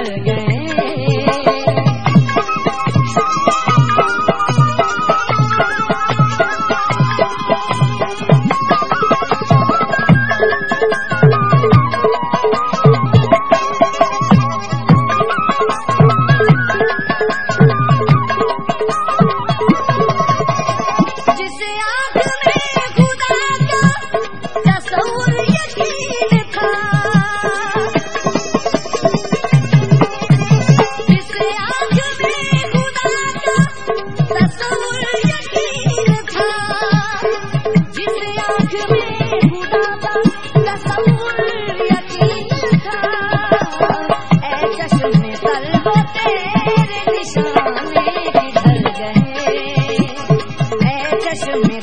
जग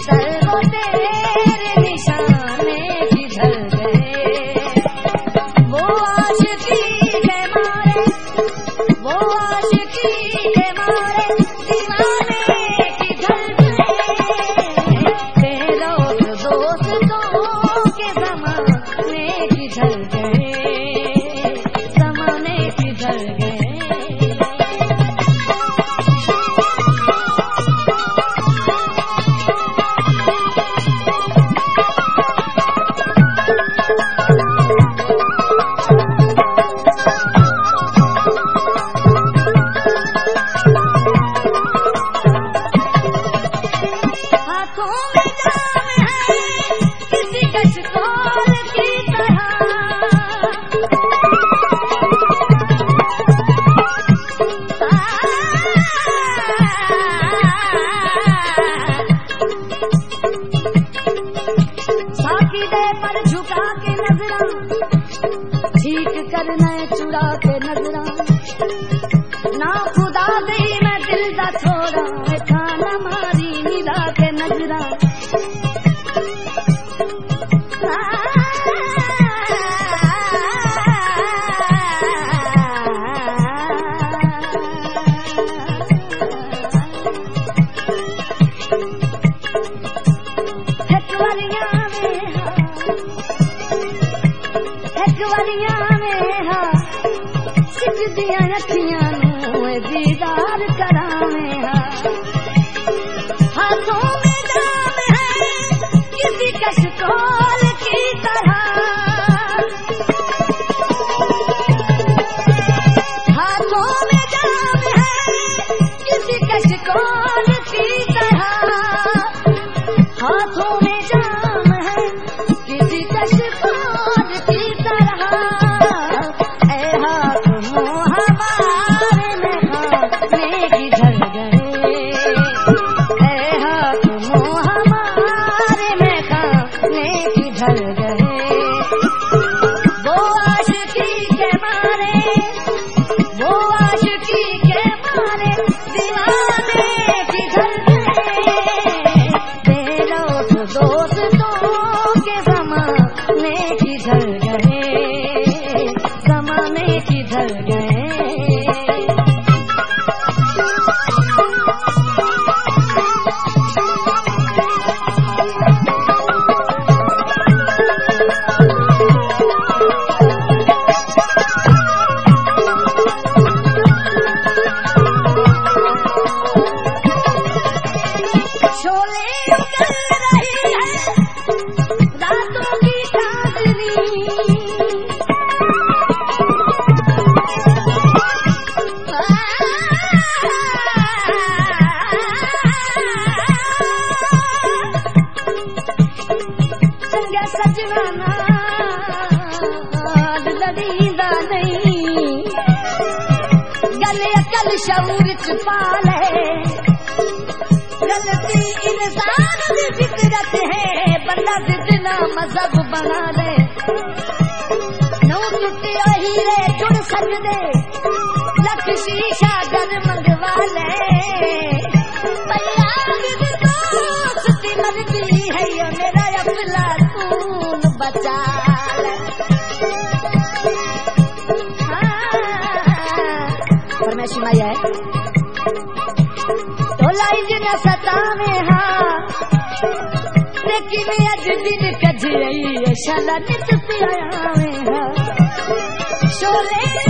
دلوں تے ना खुदा किधर शौर छुपाल है गलती इंसान की फितरत है बंदा जितना मजहब बना ले नौ टुटे हीरे जुड़ सकते लख शीशा डर मंगवा ले मर है ये मेरा अफलातून बचा मे हा कि हा श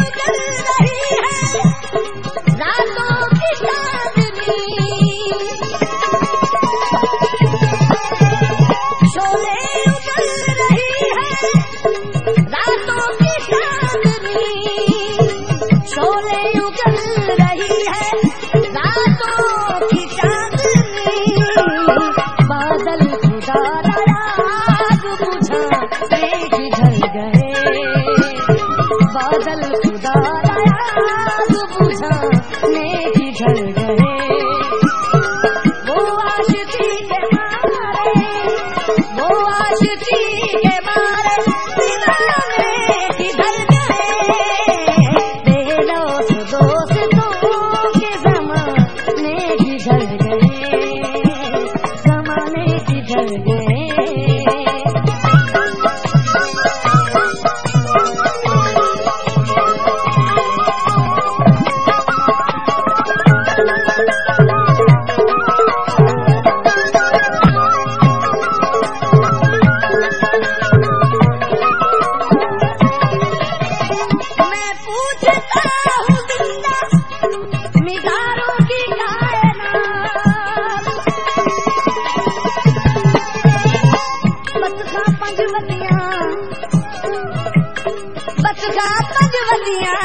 चढ़ गए día